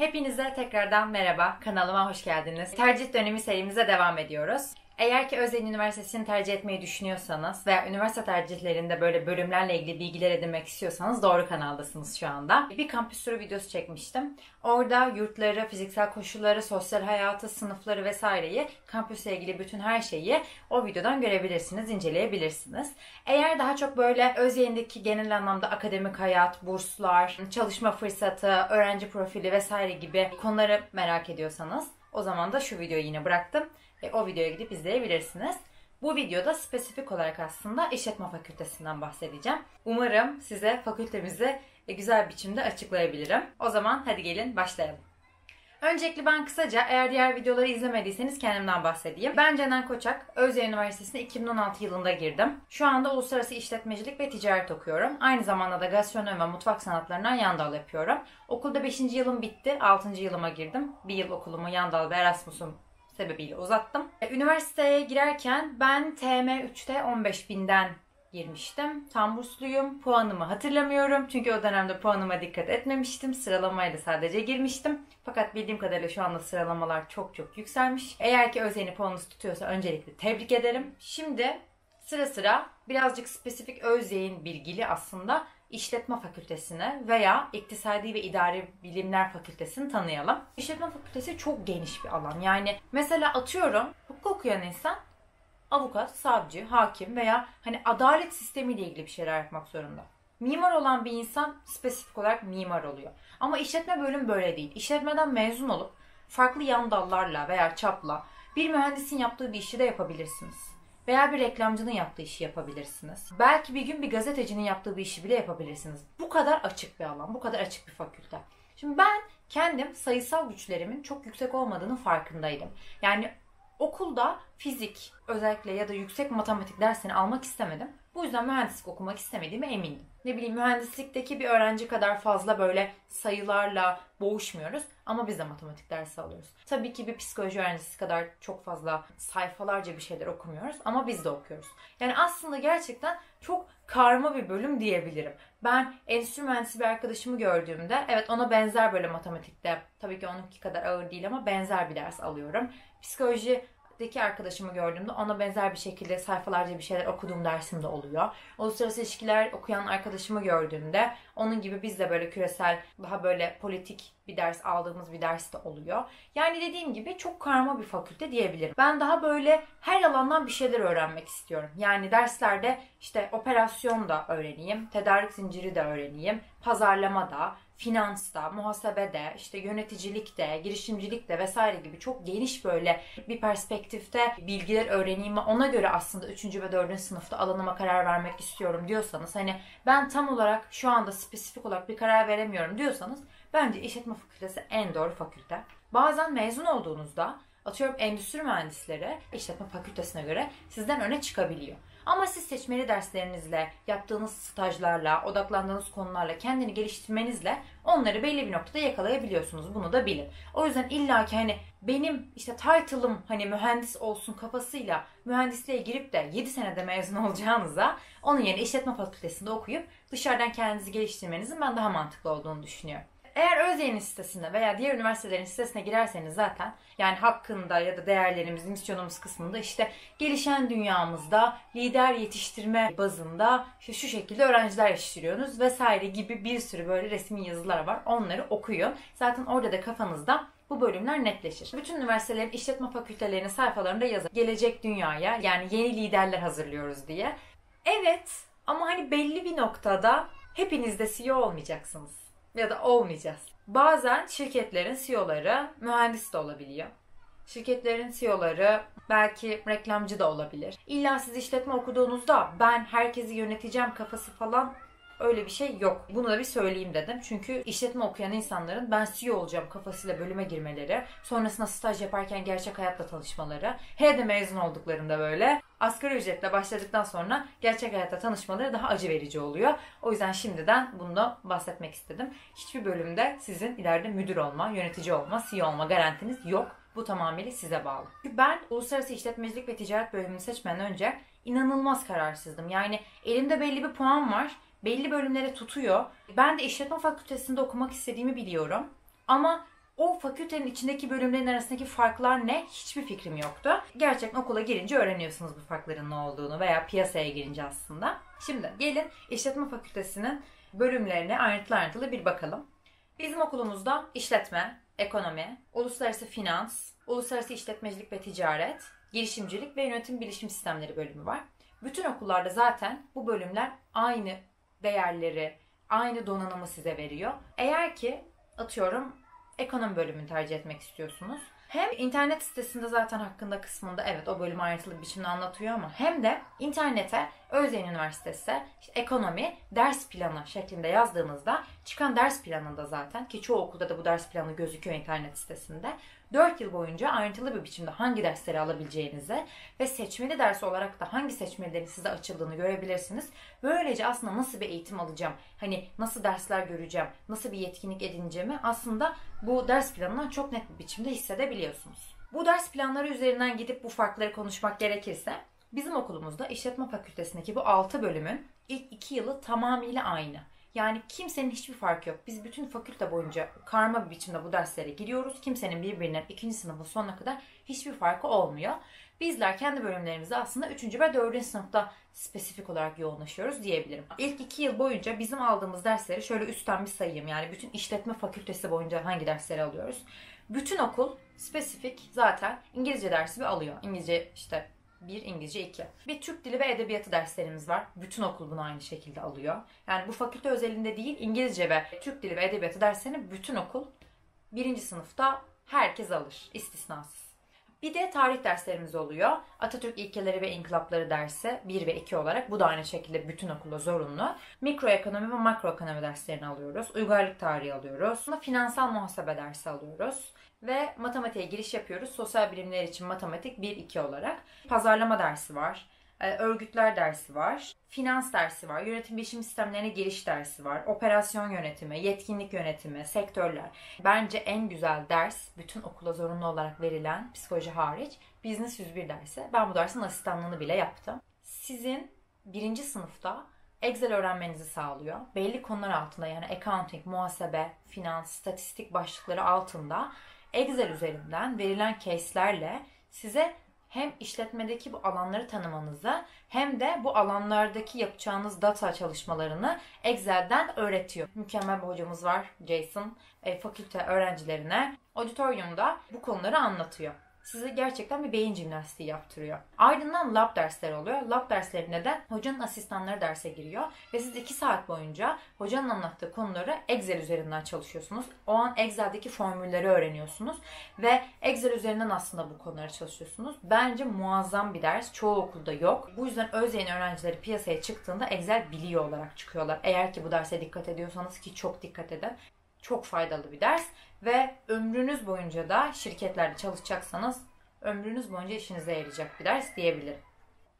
Hepinize tekrardan merhaba. Kanalıma hoş geldiniz. Tercih dönemi serimize devam ediyoruz. Eğer ki Özel Üniversitesi'ni tercih etmeyi düşünüyorsanız veya üniversite tercihlerinde böyle bölümlerle ilgili bilgiler edinmek istiyorsanız doğru kanaldasınız şu anda. Bir kampüs turu videosu çekmiştim. Orada yurtları, fiziksel koşulları, sosyal hayatı, sınıfları vesaireyi, kampüsle ilgili bütün her şeyi o videodan görebilirsiniz, inceleyebilirsiniz. Eğer daha çok böyle Özyeğin'deki genel anlamda akademik hayat, burslar, çalışma fırsatı, öğrenci profili vesaire gibi konuları merak ediyorsanız o zaman da şu videoyu yine bıraktım. E, o videoya gidip izleyebilirsiniz. Bu videoda spesifik olarak aslında işletme fakültesinden bahsedeceğim. Umarım size fakültemizi e, güzel biçimde açıklayabilirim. O zaman hadi gelin başlayalım. Öncelikle ben kısaca eğer diğer videoları izlemediyseniz kendimden bahsedeyim. Ben Cenen Koçak, Özyeğin Üniversitesi'ne 2016 yılında girdim. Şu anda Uluslararası İşletmecilik ve Ticaret okuyorum. Aynı zamanda da gastronomi ve mutfak sanatlarından yan dal yapıyorum. Okulda 5. yılım bitti, 6. yılıma girdim. Bir yıl okulumu yan dal ve Erasmus'um sebebiyle uzattım. E, üniversiteye girerken ben TM3'te 15 binden girmiştim. Tam bursluyum. Puanımı hatırlamıyorum. Çünkü o dönemde puanıma dikkat etmemiştim. Sıralamayla sadece girmiştim. Fakat bildiğim kadarıyla şu anda sıralamalar çok çok yükselmiş. Eğer ki Özyeğin'i puanınız tutuyorsa öncelikle tebrik ederim. Şimdi sıra sıra birazcık spesifik Özyeğin bilgili aslında İşletme Fakültesini veya İktisadi ve İdari Bilimler Fakültesini tanıyalım. İşletme Fakültesi çok geniş bir alan. Yani mesela atıyorum hukuk okuyan insan avukat, savcı, hakim veya hani adalet sistemiyle ilgili bir şeyler yapmak zorunda. Mimar olan bir insan spesifik olarak mimar oluyor. Ama işletme bölüm böyle değil. İşletmeden mezun olup farklı yan dallarla veya çapla bir mühendisin yaptığı bir işi de yapabilirsiniz. Veya bir reklamcının yaptığı işi yapabilirsiniz. Belki bir gün bir gazetecinin yaptığı bir işi bile yapabilirsiniz. Bu kadar açık bir alan, bu kadar açık bir fakülte. Şimdi ben kendim sayısal güçlerimin çok yüksek olmadığının farkındaydım. Yani okulda fizik özellikle ya da yüksek matematik dersini almak istemedim. Bu yüzden mühendislik okumak istemediğime eminim. Ne bileyim mühendislikteki bir öğrenci kadar fazla böyle sayılarla boğuşmuyoruz ama biz de matematik dersi alıyoruz. Tabii ki bir psikoloji öğrencisi kadar çok fazla sayfalarca bir şeyler okumuyoruz ama biz de okuyoruz. Yani aslında gerçekten çok karma bir bölüm diyebilirim. Ben endüstri mühendisi bir arkadaşımı gördüğümde evet ona benzer böyle matematikte tabii ki onunki kadar ağır değil ama benzer bir ders alıyorum. Psikoloji deki arkadaşımı gördüğümde ona benzer bir şekilde sayfalarca bir şeyler okuduğum dersimde oluyor. Uluslararası ilişkiler okuyan arkadaşımı gördüğümde onun gibi biz de böyle küresel daha böyle politik bir ders aldığımız bir ders de oluyor. Yani dediğim gibi çok karma bir fakülte diyebilirim. Ben daha böyle her alandan bir şeyler öğrenmek istiyorum. Yani derslerde işte operasyon da öğreneyim, tedarik zinciri de öğreneyim, pazarlama da, finansta, muhasebede, işte yöneticilikte, girişimcilikte vesaire gibi çok geniş böyle bir perspektifte bilgiler öğreneyim ve ona göre aslında 3. ve 4. sınıfta alanıma karar vermek istiyorum diyorsanız hani ben tam olarak şu anda spesifik olarak bir karar veremiyorum diyorsanız bence işletme fakültesi en doğru fakülte. Bazen mezun olduğunuzda atıyorum endüstri mühendisleri işletme fakültesine göre sizden öne çıkabiliyor. Ama siz seçmeli derslerinizle, yaptığınız stajlarla, odaklandığınız konularla, kendini geliştirmenizle onları belli bir noktada yakalayabiliyorsunuz. Bunu da bilin. O yüzden illa ki hani benim işte title'ım hani mühendis olsun kafasıyla mühendisliğe girip de 7 senede mezun olacağınıza onun yerine işletme fakültesinde okuyup dışarıdan kendinizi geliştirmenizin ben daha mantıklı olduğunu düşünüyorum. Eğer Özyeğin sitesine veya diğer üniversitelerin sitesine girerseniz zaten yani hakkında ya da değerlerimiz, misyonumuz kısmında işte gelişen dünyamızda lider yetiştirme bazında işte şu şekilde öğrenciler yetiştiriyorsunuz vesaire gibi bir sürü böyle resmi yazılar var. Onları okuyun. Zaten orada da kafanızda bu bölümler netleşir. Bütün üniversitelerin işletme fakültelerinin sayfalarında yazar. Gelecek dünyaya yani yeni liderler hazırlıyoruz diye. Evet ama hani belli bir noktada hepiniz de CEO olmayacaksınız ya da olmayacağız. Bazen şirketlerin CEO'ları mühendis de olabiliyor. Şirketlerin CEO'ları belki reklamcı da olabilir. İlla siz işletme okuduğunuzda ben herkesi yöneteceğim kafası falan öyle bir şey yok. Bunu da bir söyleyeyim dedim. Çünkü işletme okuyan insanların ben CEO olacağım kafasıyla bölüme girmeleri, sonrasında staj yaparken gerçek hayatla tanışmaları, hele de mezun olduklarında böyle asgari ücretle başladıktan sonra gerçek hayatta tanışmaları daha acı verici oluyor. O yüzden şimdiden bunu bahsetmek istedim. Hiçbir bölümde sizin ileride müdür olma, yönetici olma, CEO olma garantiniz yok. Bu tamamıyla size bağlı. Ben uluslararası işletmecilik ve ticaret bölümünü seçmeden önce inanılmaz kararsızdım. Yani elimde belli bir puan var belli bölümlere tutuyor. Ben de işletme fakültesinde okumak istediğimi biliyorum. Ama O fakültenin içindeki bölümlerin arasındaki farklar ne? Hiçbir fikrim yoktu. Gerçekten okula girince öğreniyorsunuz bu farkların ne olduğunu veya piyasaya girince aslında. Şimdi gelin işletme fakültesinin bölümlerine ayrıntılı ayrıntılı bir bakalım. Bizim okulumuzda işletme, ekonomi, uluslararası finans, uluslararası işletmecilik ve ticaret, girişimcilik ve yönetim bilişim sistemleri bölümü var. Bütün okullarda zaten bu bölümler aynı değerleri, aynı donanımı size veriyor. Eğer ki atıyorum ekonomi bölümünü tercih etmek istiyorsunuz. Hem internet sitesinde zaten hakkında kısmında evet o bölüm ayrıntılı bir biçimde anlatıyor ama hem de internete Özyeğin Üniversitesi işte ekonomi ders planı şeklinde yazdığınızda çıkan ders planında zaten ki çoğu okulda da bu ders planı gözüküyor internet sitesinde 4 yıl boyunca ayrıntılı bir biçimde hangi dersleri alabileceğinizi ve seçmeli ders olarak da hangi seçmelilerin size açıldığını görebilirsiniz. Böylece aslında nasıl bir eğitim alacağım, hani nasıl dersler göreceğim, nasıl bir yetkinlik edineceğimi aslında bu ders planından çok net bir biçimde hissedebiliyorsunuz. Bu ders planları üzerinden gidip bu farkları konuşmak gerekirse bizim okulumuzda işletme fakültesindeki bu 6 bölümün ilk 2 yılı tamamıyla aynı. Yani kimsenin hiçbir farkı yok. Biz bütün fakülte boyunca karma bir biçimde bu derslere giriyoruz. Kimsenin birbirinden ikinci sınıfın sonuna kadar hiçbir farkı olmuyor. Bizler kendi bölümlerimizde aslında 3. ve 4. sınıfta spesifik olarak yoğunlaşıyoruz diyebilirim. İlk 2 yıl boyunca bizim aldığımız dersleri şöyle üstten bir sayayım. Yani bütün işletme fakültesi boyunca hangi dersleri alıyoruz? Bütün okul spesifik zaten İngilizce dersi bir alıyor. İngilizce işte bir İngilizce 2. Bir Türk Dili ve Edebiyatı derslerimiz var. Bütün okul bunu aynı şekilde alıyor. Yani bu fakülte özelinde değil İngilizce ve Türk Dili ve Edebiyatı derslerini bütün okul birinci sınıfta herkes alır istisnasız. Bir de tarih derslerimiz oluyor. Atatürk ilkeleri ve inkılapları dersi 1 ve 2 olarak. Bu da aynı şekilde bütün okulda zorunlu. Mikroekonomi ve makroekonomi derslerini alıyoruz. Uygarlık tarihi alıyoruz. Finansal muhasebe dersi alıyoruz ve matematiğe giriş yapıyoruz. Sosyal bilimler için matematik 1-2 olarak. Pazarlama dersi var. E, örgütler dersi var. Finans dersi var. Yönetim bilişim sistemlerine giriş dersi var. Operasyon yönetimi, yetkinlik yönetimi, sektörler. Bence en güzel ders bütün okula zorunlu olarak verilen psikoloji hariç Business 101 dersi. Ben bu dersin asistanlığını bile yaptım. Sizin birinci sınıfta Excel öğrenmenizi sağlıyor. Belli konular altında yani accounting, muhasebe, finans, statistik başlıkları altında Excel üzerinden verilen case'lerle size hem işletmedeki bu alanları tanımanızı hem de bu alanlardaki yapacağınız data çalışmalarını Excel'den öğretiyor. Mükemmel bir hocamız var Jason. E, fakülte öğrencilerine auditoriumda bu konuları anlatıyor size gerçekten bir beyin jimnastiği yaptırıyor. Ardından lab dersleri oluyor. Lab derslerinde de hocanın asistanları derse giriyor ve siz 2 saat boyunca hocanın anlattığı konuları Excel üzerinden çalışıyorsunuz. O an Excel'deki formülleri öğreniyorsunuz ve Excel üzerinden aslında bu konuları çalışıyorsunuz. Bence muazzam bir ders. Çoğu okulda yok. Bu yüzden Özyeğin öğrencileri piyasaya çıktığında Excel biliyor olarak çıkıyorlar. Eğer ki bu derse dikkat ediyorsanız ki çok dikkat edin çok faydalı bir ders ve ömrünüz boyunca da şirketlerde çalışacaksanız ömrünüz boyunca işinize yarayacak bir ders diyebilirim.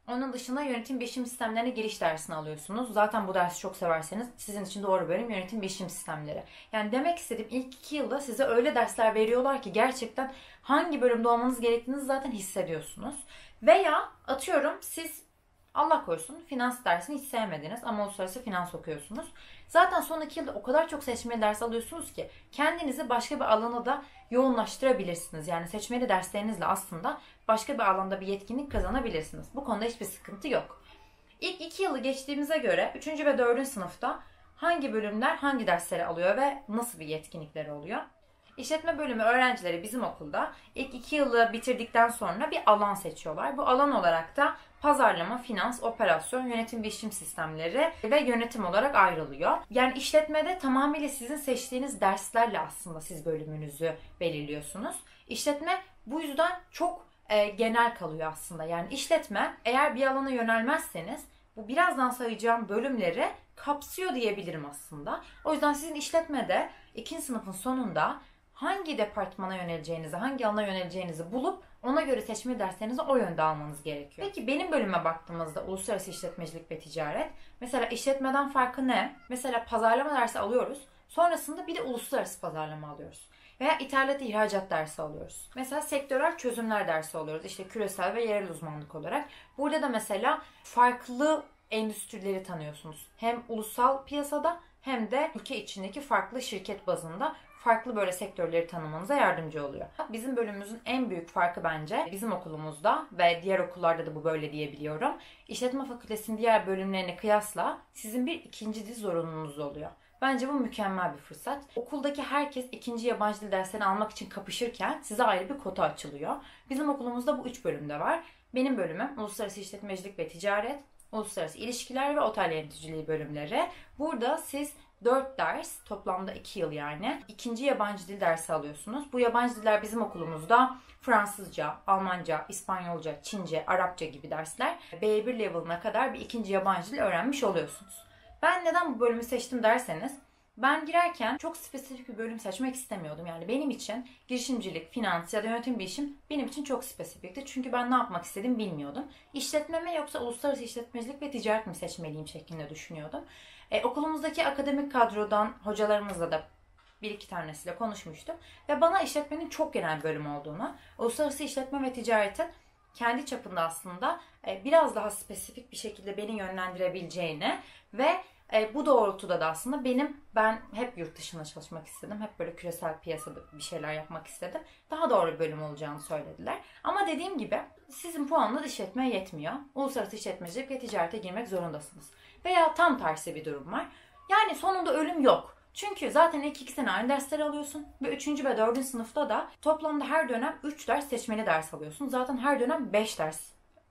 Onun dışında yönetim bilişim sistemlerine giriş dersini alıyorsunuz. Zaten bu dersi çok severseniz sizin için doğru bölüm yönetim bilişim sistemleri. Yani demek istediğim ilk iki yılda size öyle dersler veriyorlar ki gerçekten hangi bölümde olmanız gerektiğini zaten hissediyorsunuz. Veya atıyorum siz Allah korusun finans dersini hiç sevmediniz ama uluslararası finans okuyorsunuz. Zaten son iki yılda o kadar çok seçmeli ders alıyorsunuz ki kendinizi başka bir alana da yoğunlaştırabilirsiniz. Yani seçmeli derslerinizle aslında başka bir alanda bir yetkinlik kazanabilirsiniz. Bu konuda hiçbir sıkıntı yok. İlk iki yılı geçtiğimize göre 3. ve 4. sınıfta hangi bölümler hangi dersleri alıyor ve nasıl bir yetkinlikleri oluyor? İşletme bölümü öğrencileri bizim okulda ilk iki yılı bitirdikten sonra bir alan seçiyorlar. Bu alan olarak da pazarlama, finans, operasyon, yönetim bilişim sistemleri ve yönetim olarak ayrılıyor. Yani işletmede tamamıyla sizin seçtiğiniz derslerle aslında siz bölümünüzü belirliyorsunuz. İşletme bu yüzden çok e, genel kalıyor aslında. Yani işletme eğer bir alana yönelmezseniz bu birazdan sayacağım bölümleri kapsıyor diyebilirim aslında. O yüzden sizin işletmede ikinci sınıfın sonunda hangi departmana yöneleceğinizi, hangi alana yöneleceğinizi bulup ona göre seçme derslerinizi o yönde almanız gerekiyor. Peki benim bölüme baktığımızda uluslararası işletmecilik ve ticaret. Mesela işletmeden farkı ne? Mesela pazarlama dersi alıyoruz. Sonrasında bir de uluslararası pazarlama alıyoruz. Veya ithalat ihracat dersi alıyoruz. Mesela sektörel çözümler dersi alıyoruz. İşte küresel ve yerel uzmanlık olarak. Burada da mesela farklı endüstrileri tanıyorsunuz. Hem ulusal piyasada hem de ülke içindeki farklı şirket bazında farklı böyle sektörleri tanımanıza yardımcı oluyor. Bizim bölümümüzün en büyük farkı bence bizim okulumuzda ve diğer okullarda da bu böyle diyebiliyorum. İşletme fakültesinin diğer bölümlerine kıyasla sizin bir ikinci dil zorunluluğunuz oluyor. Bence bu mükemmel bir fırsat. Okuldaki herkes ikinci yabancı dil derslerini almak için kapışırken size ayrı bir kota açılıyor. Bizim okulumuzda bu üç bölümde var. Benim bölümüm Uluslararası İşletmecilik ve Ticaret, Uluslararası İlişkiler ve Otel Yöneticiliği bölümleri. Burada siz 4 ders, toplamda 2 yıl yani. ikinci yabancı dil dersi alıyorsunuz. Bu yabancı diller bizim okulumuzda Fransızca, Almanca, İspanyolca, Çince, Arapça gibi dersler. B1 level'ına kadar bir ikinci yabancı dil öğrenmiş oluyorsunuz. Ben neden bu bölümü seçtim derseniz ben girerken çok spesifik bir bölüm seçmek istemiyordum. Yani benim için girişimcilik, finans ya da yönetim bilişim benim için çok spesifikti. Çünkü ben ne yapmak istediğimi bilmiyordum. İşletme mi yoksa uluslararası işletmecilik ve ticaret mi seçmeliyim şeklinde düşünüyordum. E, okulumuzdaki akademik kadrodan hocalarımızla da bir iki tanesiyle konuşmuştum. Ve bana işletmenin çok genel bir bölüm olduğunu, uluslararası işletme ve ticaretin kendi çapında aslında e, biraz daha spesifik bir şekilde beni yönlendirebileceğini ve e, bu doğrultuda da aslında benim ben hep yurt dışında çalışmak istedim. Hep böyle küresel piyasada bir şeyler yapmak istedim. Daha doğru bölüm olacağını söylediler. Ama dediğim gibi sizin puanınız işletmeye yetmiyor. Uluslararası işletmecilik ve ticarete girmek zorundasınız. Veya tam tersi bir durum var. Yani sonunda ölüm yok. Çünkü zaten ilk iki sene aynı dersleri alıyorsun ve üçüncü ve dördüncü sınıfta da toplamda her dönem üç ders seçmeli ders alıyorsun. Zaten her dönem beş ders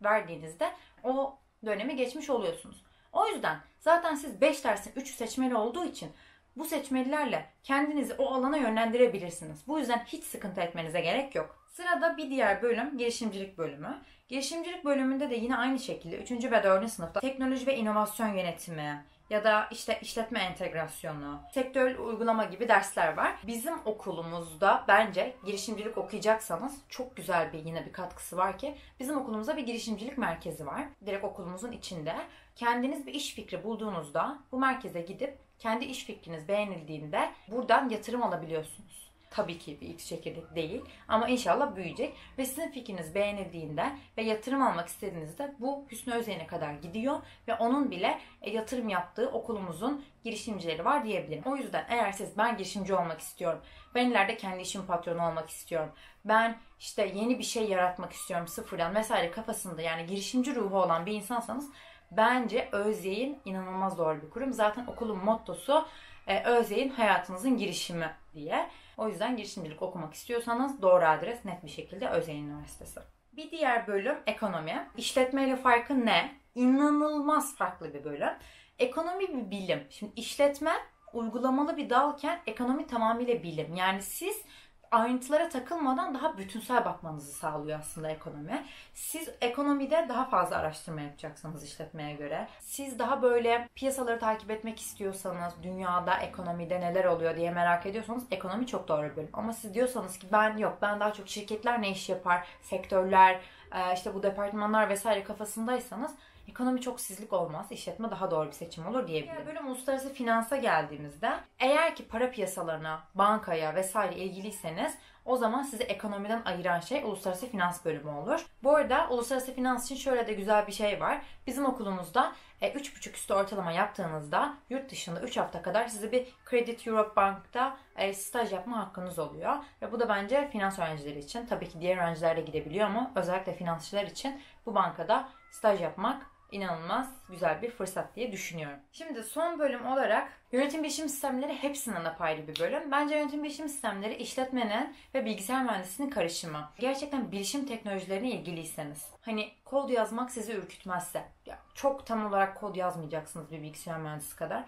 verdiğinizde o dönemi geçmiş oluyorsunuz. O yüzden zaten siz 5 dersin 3 seçmeli olduğu için bu seçmelilerle kendinizi o alana yönlendirebilirsiniz. Bu yüzden hiç sıkıntı etmenize gerek yok. Sırada bir diğer bölüm girişimcilik bölümü. Girişimcilik bölümünde de yine aynı şekilde 3. ve 4. sınıfta teknoloji ve inovasyon yönetimi, ya da işte işletme entegrasyonu, sektör uygulama gibi dersler var. Bizim okulumuzda bence girişimcilik okuyacaksanız çok güzel bir yine bir katkısı var ki bizim okulumuzda bir girişimcilik merkezi var. Direkt okulumuzun içinde. Kendiniz bir iş fikri bulduğunuzda bu merkeze gidip kendi iş fikriniz beğenildiğinde buradan yatırım alabiliyorsunuz. Tabii ki bir X çekirdek değil ama inşallah büyüyecek ve sizin fikriniz beğenildiğinde ve yatırım almak istediğinizde bu Hüsnü Özyeğin'e kadar gidiyor ve onun bile e, yatırım yaptığı okulumuzun girişimcileri var diyebilirim. O yüzden eğer siz ben girişimci olmak istiyorum, ben ileride kendi işim patronu olmak istiyorum, ben işte yeni bir şey yaratmak istiyorum sıfırdan vesaire kafasında yani girişimci ruhu olan bir insansanız bence Özyeğin inanılmaz doğru bir kurum. Zaten okulun mottosu e, Özyeğin hayatınızın girişimi diye. O yüzden girişimcilik okumak istiyorsanız doğru adres net bir şekilde Özyeğin Üniversitesi. Bir diğer bölüm ekonomi. İşletmeyle farkı ne? İnanılmaz farklı bir bölüm. Ekonomi bir bilim. Şimdi işletme uygulamalı bir dalken ekonomi tamamıyla bilim. Yani siz ayrıntılara takılmadan daha bütünsel bakmanızı sağlıyor aslında ekonomi. Siz ekonomide daha fazla araştırma yapacaksınız işletmeye göre. Siz daha böyle piyasaları takip etmek istiyorsanız, dünyada ekonomide neler oluyor diye merak ediyorsanız ekonomi çok doğru bir bölüm. Ama siz diyorsanız ki ben yok, ben daha çok şirketler ne iş yapar, sektörler, işte bu departmanlar vesaire kafasındaysanız Ekonomi çok sizlik olmaz. işletme daha doğru bir seçim olur diyebilirim. Bölüm uluslararası finansa geldiğimizde eğer ki para piyasalarına, bankaya vesaire ilgiliyseniz o zaman sizi ekonomiden ayıran şey uluslararası finans bölümü olur. Bu arada uluslararası finans için şöyle de güzel bir şey var. Bizim okulumuzda 3,5 e, üstü ortalama yaptığınızda yurt dışında 3 hafta kadar size bir Credit Europe Bank'ta e, staj yapma hakkınız oluyor. Ve bu da bence finans öğrencileri için tabii ki diğer öğrenciler de gidebiliyor ama özellikle finansçılar için bu bankada staj yapmak inanılmaz güzel bir fırsat diye düşünüyorum. Şimdi son bölüm olarak yönetim bilişim sistemleri hepsinden apayrı bir bölüm. Bence yönetim bilişim sistemleri işletmenin ve bilgisayar mühendisliğinin karışımı. Gerçekten bilişim teknolojilerine ilgiliyseniz. Hani kod yazmak sizi ürkütmezse. Ya çok tam olarak kod yazmayacaksınız bir bilgisayar mühendisi kadar.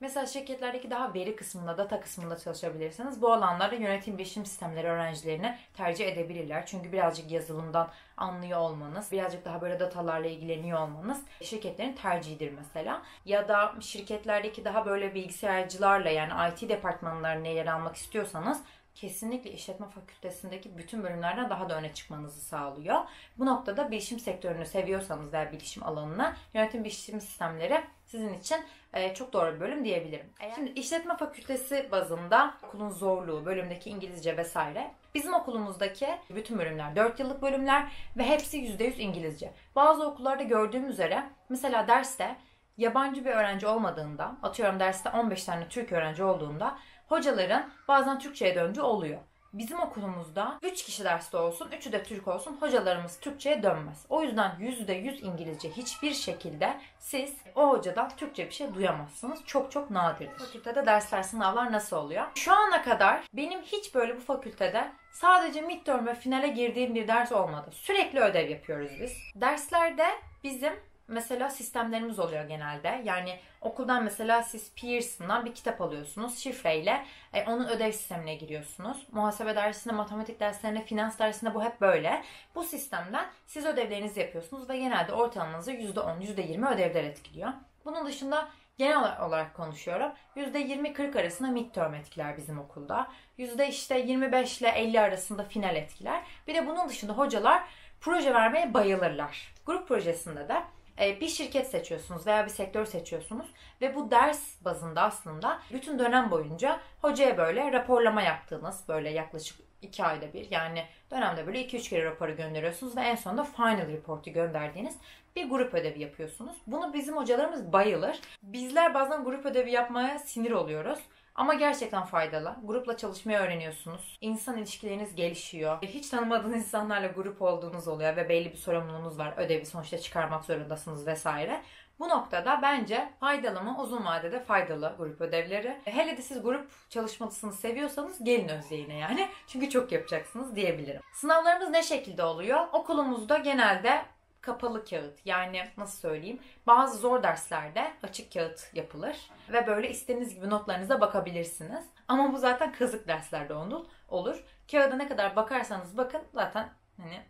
Mesela şirketlerdeki daha veri kısmında, data kısmında çalışabilirsiniz. Bu alanlarda yönetim bilişim sistemleri öğrencilerini tercih edebilirler. Çünkü birazcık yazılımdan anlıyor olmanız, birazcık daha böyle datalarla ilgileniyor olmanız şirketlerin tercihidir mesela. Ya da şirketlerdeki daha böyle bilgisayarcılarla yani IT departmanlarına yer almak istiyorsanız kesinlikle işletme fakültesindeki bütün bölümlerden daha da öne çıkmanızı sağlıyor. Bu noktada bilişim sektörünü seviyorsanız veya bilişim alanına yönetim bilişim sistemleri sizin için e, çok doğru bir bölüm diyebilirim. Şimdi işletme fakültesi bazında okulun zorluğu, bölümdeki İngilizce vesaire. Bizim okulumuzdaki bütün bölümler 4 yıllık bölümler ve hepsi %100 İngilizce. Bazı okullarda gördüğüm üzere mesela derste yabancı bir öğrenci olmadığında, atıyorum derste 15 tane Türk öğrenci olduğunda hocaların bazen Türkçe'ye döndüğü oluyor. Bizim okulumuzda 3 kişi derste olsun, 3'ü de Türk olsun hocalarımız Türkçe'ye dönmez. O yüzden %100 İngilizce hiçbir şekilde siz o hocadan Türkçe bir şey duyamazsınız. Çok çok nadirdir. Fakültede dersler, sınavlar nasıl oluyor? Şu ana kadar benim hiç böyle bu fakültede sadece midterm ve finale girdiğim bir ders olmadı. Sürekli ödev yapıyoruz biz. Derslerde bizim mesela sistemlerimiz oluyor genelde. Yani okuldan mesela siz Pearson'dan bir kitap alıyorsunuz şifreyle. E, onun ödev sistemine giriyorsunuz. Muhasebe dersinde, matematik derslerinde, finans dersinde bu hep böyle. Bu sistemden siz ödevlerinizi yapıyorsunuz ve genelde ortalamanızı %10, %20 ödevler etkiliyor. Bunun dışında genel olarak konuşuyorum. %20-40 arasında midterm etkiler bizim okulda. %25 işte 25 ile 50 arasında final etkiler. Bir de bunun dışında hocalar proje vermeye bayılırlar. Grup projesinde de bir şirket seçiyorsunuz veya bir sektör seçiyorsunuz ve bu ders bazında aslında bütün dönem boyunca hocaya böyle raporlama yaptığınız böyle yaklaşık 2 ayda bir yani dönemde böyle 2-3 kere raporu gönderiyorsunuz ve en sonunda final report'u gönderdiğiniz bir grup ödevi yapıyorsunuz. Bunu bizim hocalarımız bayılır. Bizler bazen grup ödevi yapmaya sinir oluyoruz. Ama gerçekten faydalı. Grupla çalışmayı öğreniyorsunuz. İnsan ilişkileriniz gelişiyor. Hiç tanımadığınız insanlarla grup olduğunuz oluyor ve belli bir sorumluluğunuz var. Ödevi sonuçta çıkarmak zorundasınız vesaire. Bu noktada bence faydalı mı? Uzun vadede faydalı grup ödevleri. Hele de siz grup çalışmasını seviyorsanız gelin Özyeğin'e yani. Çünkü çok yapacaksınız diyebilirim. Sınavlarımız ne şekilde oluyor? Okulumuzda genelde kapalı kağıt yani nasıl söyleyeyim bazı zor derslerde açık kağıt yapılır ve böyle istediğiniz gibi notlarınıza bakabilirsiniz. Ama bu zaten kazık derslerde olur. Kağıda ne kadar bakarsanız bakın zaten hani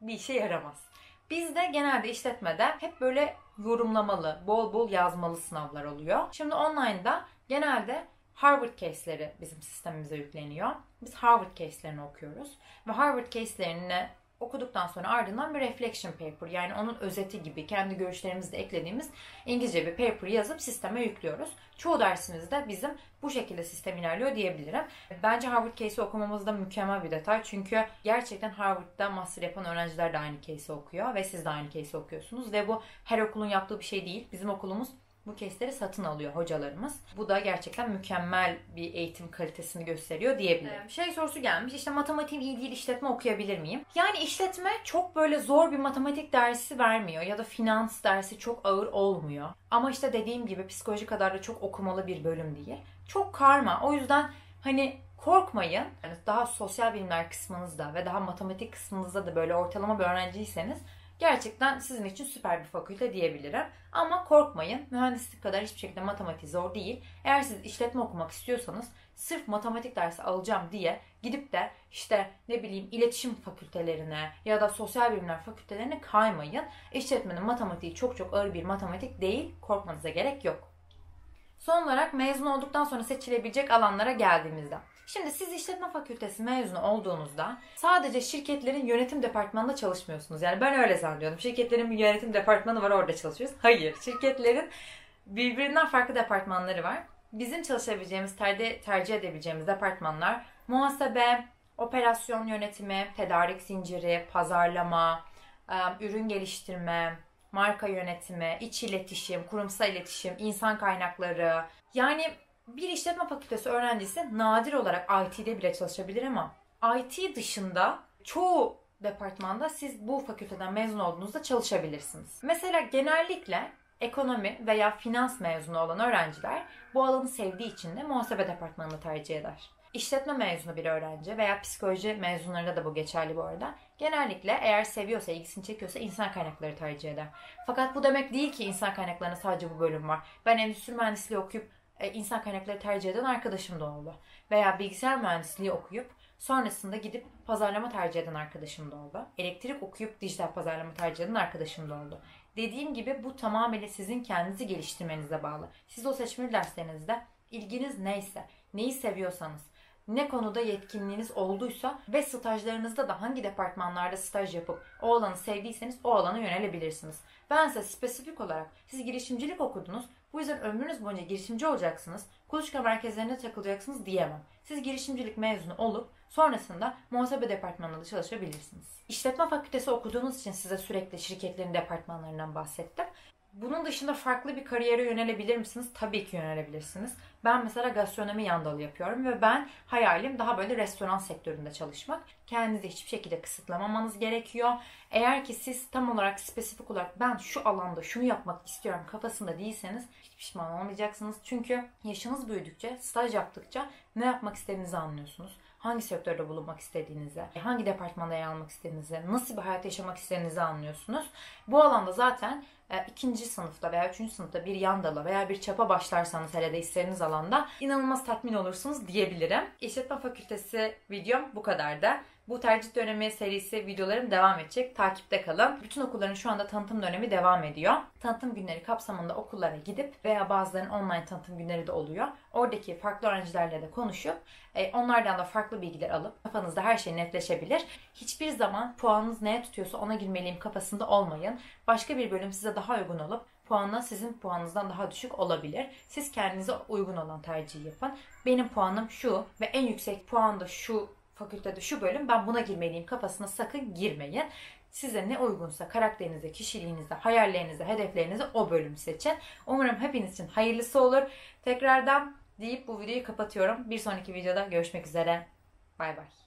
bir işe yaramaz. Bizde genelde işletmede hep böyle yorumlamalı, bol bol yazmalı sınavlar oluyor. Şimdi online'da genelde Harvard case'leri bizim sistemimize yükleniyor. Biz Harvard case'lerini okuyoruz. Ve Harvard case'lerini okuduktan sonra ardından bir reflection paper yani onun özeti gibi kendi görüşlerimizi de eklediğimiz İngilizce bir paper yazıp sisteme yüklüyoruz. Çoğu dersimizde bizim bu şekilde sistem ilerliyor diyebilirim. Bence Harvard case'i okumamız da mükemmel bir detay. Çünkü gerçekten Harvard'da master yapan öğrenciler de aynı case'i okuyor ve siz de aynı case'i okuyorsunuz ve bu her okulun yaptığı bir şey değil. Bizim okulumuz bu case'leri satın alıyor hocalarımız. Bu da gerçekten mükemmel bir eğitim kalitesini gösteriyor diyebilirim. Şey sorusu gelmiş işte matematiğim iyi değil işletme okuyabilir miyim? Yani işletme çok böyle zor bir matematik dersi vermiyor ya da finans dersi çok ağır olmuyor. Ama işte dediğim gibi psikoloji kadar da çok okumalı bir bölüm değil. Çok karma. O yüzden hani korkmayın. Yani daha sosyal bilimler kısmınızda ve daha matematik kısmınızda da böyle ortalama bir öğrenciyseniz Gerçekten sizin için süper bir fakülte diyebilirim. Ama korkmayın. Mühendislik kadar hiçbir şekilde matematik zor değil. Eğer siz işletme okumak istiyorsanız sırf matematik dersi alacağım diye gidip de işte ne bileyim iletişim fakültelerine ya da sosyal bilimler fakültelerine kaymayın. İşletmenin matematiği çok çok ağır bir matematik değil. Korkmanıza gerek yok. Son olarak mezun olduktan sonra seçilebilecek alanlara geldiğimizde. Şimdi siz işletme fakültesi mezunu olduğunuzda sadece şirketlerin yönetim departmanında çalışmıyorsunuz. Yani ben öyle zannediyorum. Şirketlerin bir yönetim departmanı var orada çalışıyoruz. Hayır. Şirketlerin birbirinden farklı departmanları var. Bizim çalışabileceğimiz, tercih, tercih edebileceğimiz departmanlar muhasebe, operasyon yönetimi, tedarik zinciri, pazarlama, ürün geliştirme, marka yönetimi, iç iletişim, kurumsal iletişim, insan kaynakları. Yani bir işletme fakültesi öğrencisi nadir olarak IT'de bile çalışabilir ama IT dışında çoğu departmanda siz bu fakülteden mezun olduğunuzda çalışabilirsiniz. Mesela genellikle ekonomi veya finans mezunu olan öğrenciler bu alanı sevdiği için de muhasebe departmanını tercih eder. İşletme mezunu bir öğrenci veya psikoloji mezunlarında da bu geçerli bu arada. Genellikle eğer seviyorsa, ilgisini çekiyorsa insan kaynakları tercih eder. Fakat bu demek değil ki insan kaynaklarında sadece bu bölüm var. Ben endüstri mühendisliği okuyup e, insan kaynakları tercih eden arkadaşım da oldu. Veya bilgisayar mühendisliği okuyup sonrasında gidip pazarlama tercih eden arkadaşım da oldu. Elektrik okuyup dijital pazarlama tercih eden arkadaşım da oldu. Dediğim gibi bu tamamıyla sizin kendinizi geliştirmenize bağlı. Siz o seçmeli derslerinizde ilginiz neyse, neyi seviyorsanız, ne konuda yetkinliğiniz olduysa ve stajlarınızda da hangi departmanlarda staj yapıp o alanı sevdiyseniz o alana yönelebilirsiniz. Ben size spesifik olarak siz girişimcilik okudunuz. Bu yüzden ömrünüz boyunca girişimci olacaksınız. Kuluçka merkezlerine takılacaksınız diyemem. Siz girişimcilik mezunu olup sonrasında muhasebe departmanında çalışabilirsiniz. İşletme fakültesi okuduğunuz için size sürekli şirketlerin departmanlarından bahsettim. Bunun dışında farklı bir kariyere yönelebilir misiniz? Tabii ki yönelebilirsiniz. Ben mesela gastronomi yan dalı yapıyorum ve ben hayalim daha böyle restoran sektöründe çalışmak. Kendinizi hiçbir şekilde kısıtlamamanız gerekiyor. Eğer ki siz tam olarak spesifik olarak ben şu alanda şunu yapmak istiyorum kafasında değilseniz hiç pişman olmayacaksınız. Çünkü yaşınız büyüdükçe, staj yaptıkça ne yapmak istediğinizi anlıyorsunuz hangi sektörde bulunmak istediğinizi, hangi departmanda yer almak istediğinizi, nasıl bir hayat yaşamak istediğinizi anlıyorsunuz. Bu alanda zaten ikinci sınıfta veya üçüncü sınıfta bir yan dala veya bir çapa başlarsanız hele de istediğiniz alanda inanılmaz tatmin olursunuz diyebilirim. İşletme Fakültesi videom bu kadardı. Bu tercih dönemi serisi videolarım devam edecek. Takipte kalın. Bütün okulların şu anda tanıtım dönemi devam ediyor. Tanıtım günleri kapsamında okullara gidip veya bazılarının online tanıtım günleri de oluyor. Oradaki farklı öğrencilerle de konuşup e, onlardan da farklı bilgiler alıp kafanızda her şey netleşebilir. Hiçbir zaman puanınız neye tutuyorsa ona girmeliyim kafasında olmayın. Başka bir bölüm size daha uygun olup puanı sizin puanınızdan daha düşük olabilir. Siz kendinize uygun olan tercihi yapın. Benim puanım şu ve en yüksek puan da şu fakültede şu bölüm ben buna girmeliyim kafasına sakın girmeyin. Size ne uygunsa karakterinize, kişiliğinize, hayallerinize, hedeflerinize o bölüm seçin. Umarım hepiniz için hayırlısı olur. Tekrardan deyip bu videoyu kapatıyorum. Bir sonraki videoda görüşmek üzere. Bay bay.